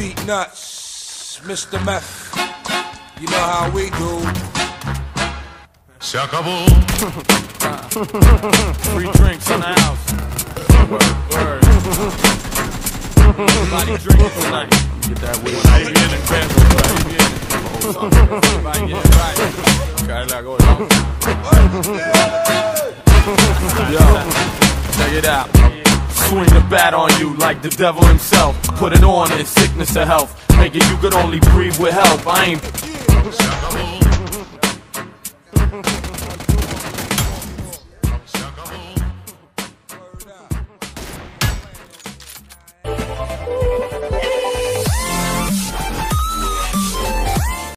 Beatnuts, Mr. Meth. You know how we do. Se acabó. Free drinks in the house. Word, word. Everybody drinking tonight. Get that weed. Ahí viene, Pedro. Ahí viene. Everybody get it right. Carla, go down. Yo, check it out. Swing the bat on you like the devil himself. Put it on in sickness or health. Make it you could only breathe with help. I ain't.